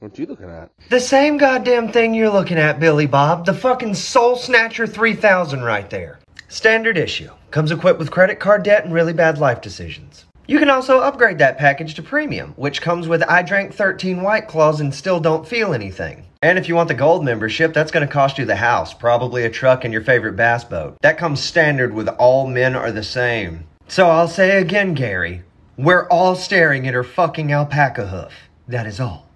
What you looking at? The same goddamn thing you're looking at, Billy Bob. The fucking Soul Snatcher 3000 right there. Standard issue. Comes equipped with credit card debt and really bad life decisions. You can also upgrade that package to premium, which comes with I drank 13 White Claws and still don't feel anything. And if you want the gold membership, that's going to cost you the house, probably a truck and your favorite bass boat. That comes standard with all men are the same. So I'll say again, Gary, we're all staring at her fucking alpaca hoof. That is all.